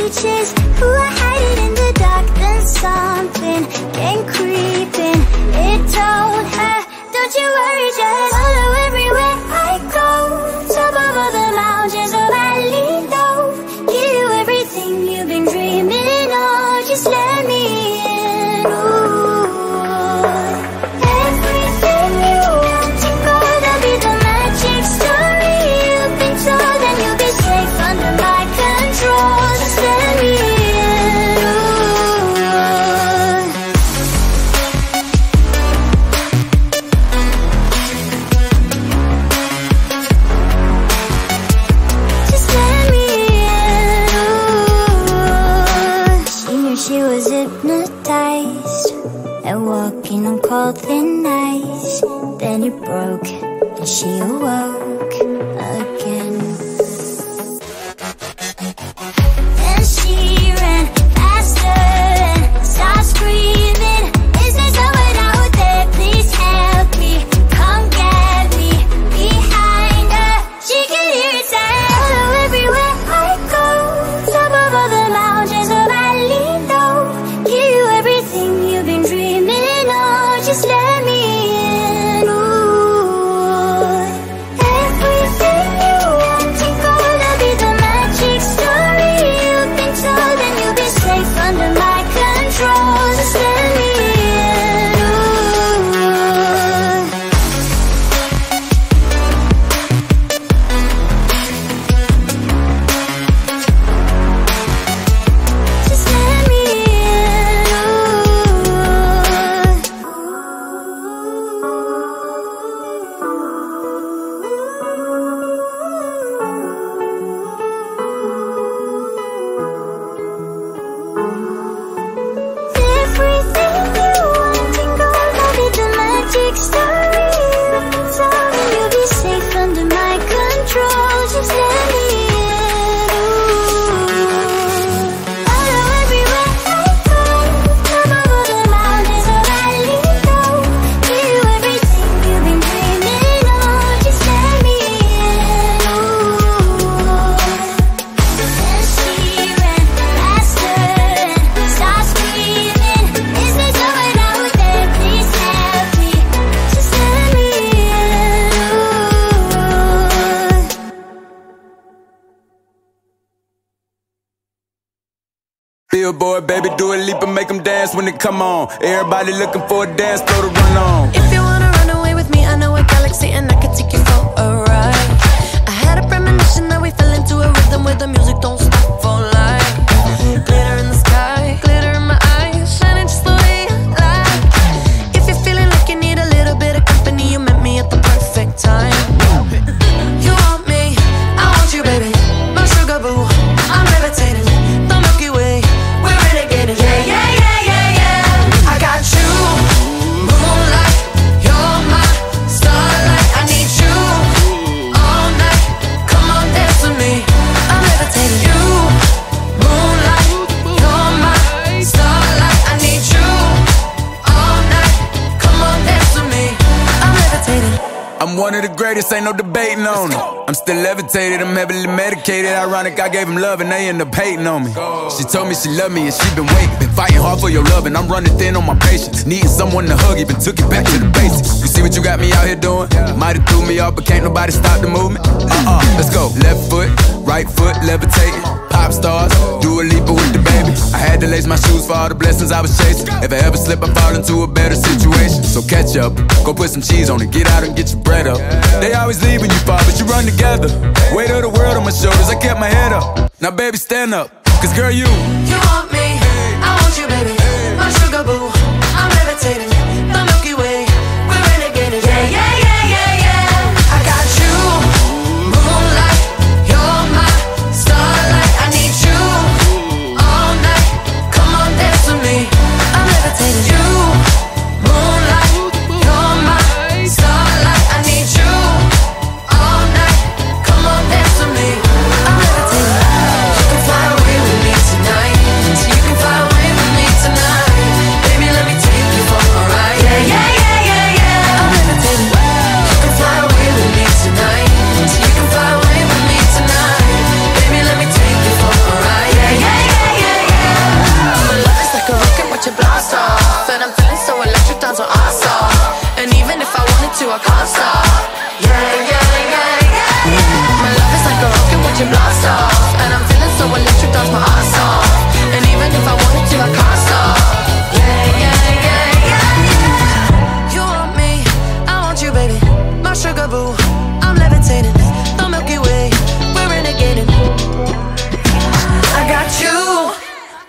creatures who are hiding in the dark. Then something came creeping. It told her, don't you worry, just on cold thin ice. Then it broke and she awoke Billboard, baby, Dua Lipa and make them dance when they come on. Everybody looking for a dance floor to run on. If you wanna run away with me, I know a galaxy and I can take you for a ride. I had a premonition that we fell into a rhythm where the music don't one of the greatest, ain't no debating on it. I'm still levitated, I'm heavily medicated. Ironic, I gave him love and they end up hating on me. She told me she loved me and she been waiting. Been fighting hard for your love and I'm running thin on my patience. Needing someone to hug, even took it back to the basics. You see what you got me out here doing? Might have threw me off, but can't nobody stop the movement. Uh uh, let's go. Left foot, right foot, levitating. Pop stars, Dua Lipa with DaBaby. I had to lace my shoes for all the blessings I was chasing. If I ever slip, I fall into a better situation. So catch up, go put some cheese on it, get out and get your bread up. They always leave when you fall, but you run together. Weight of the world on my shoulders, I kept my head up. Now, baby, stand up. Cause, girl, you.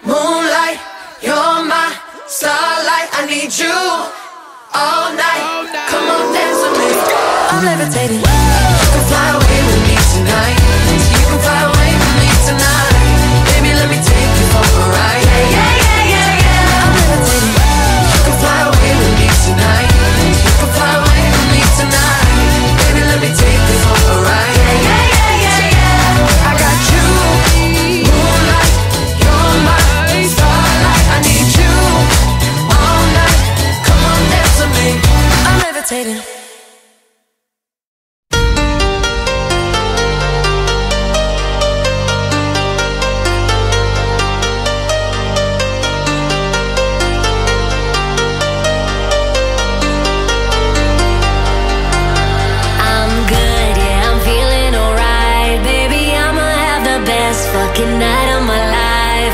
Moonlight, you're my starlight. I need you all night. I'm levitating.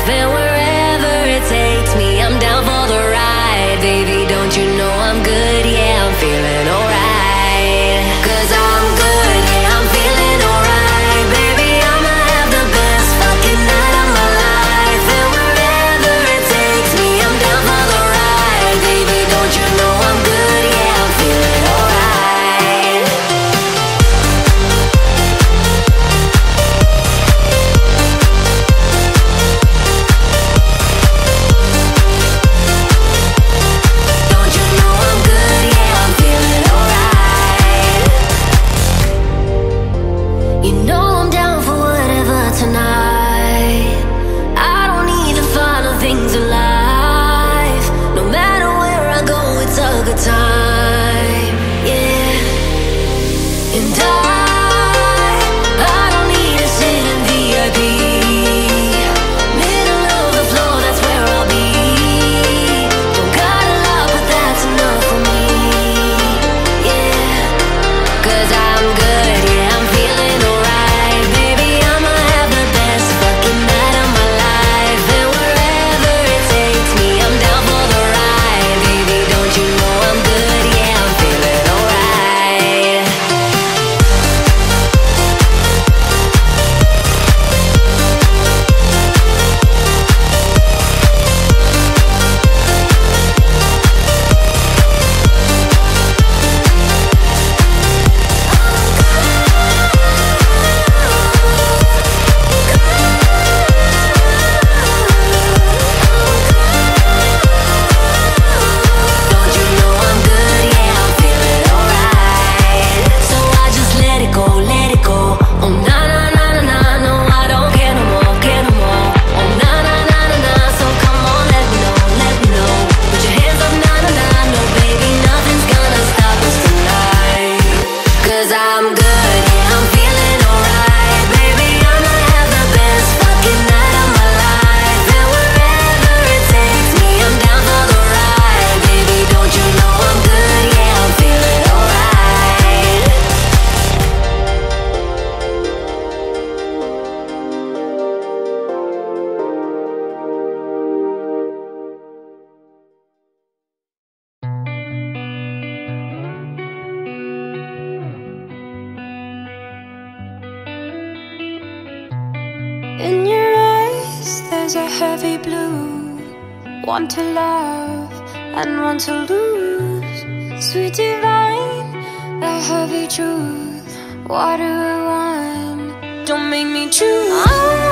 if In your eyes, there's a heavy blue. One to love and one to lose. Sweet divine, the heavy truth. Water want? don't make me choose.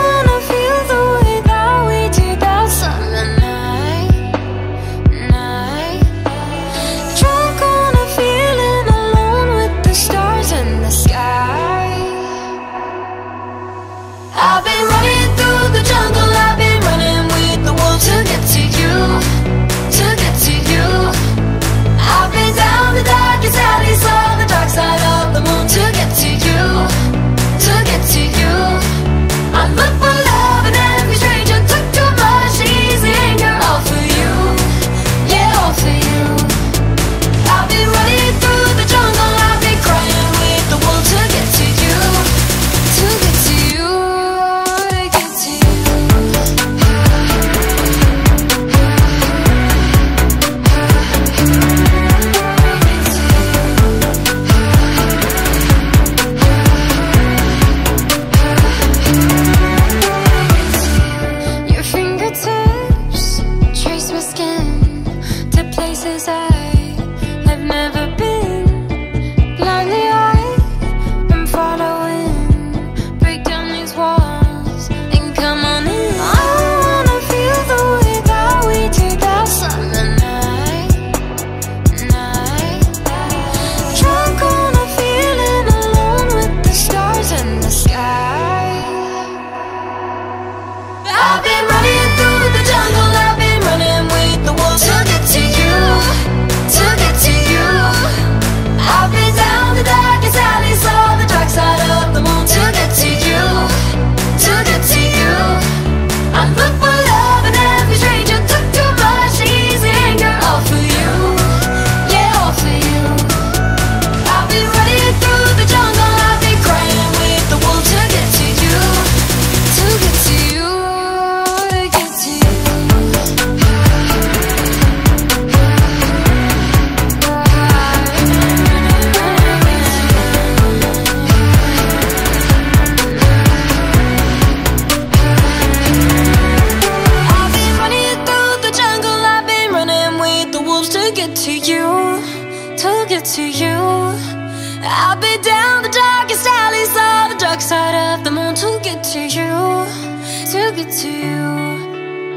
To get to you.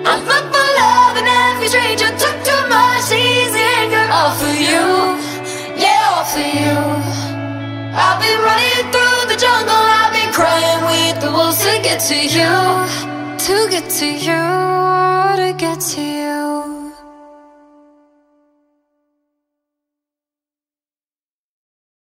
I'm up for love and every stranger took too much easy anger all for you, yeah, all for you. I'll be running through the jungle, I've been crying with the wolves to get to you, to get to you, to get to you.